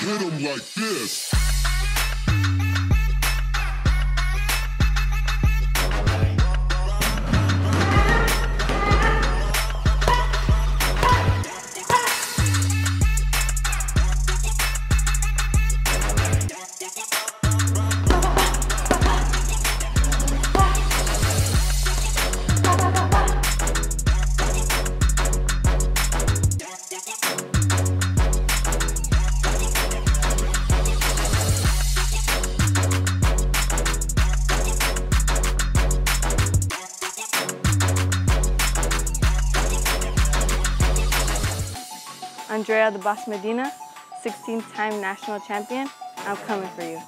hit 'em like this. Andrea the Boss Medina, 16th time national champion. I'm coming for you.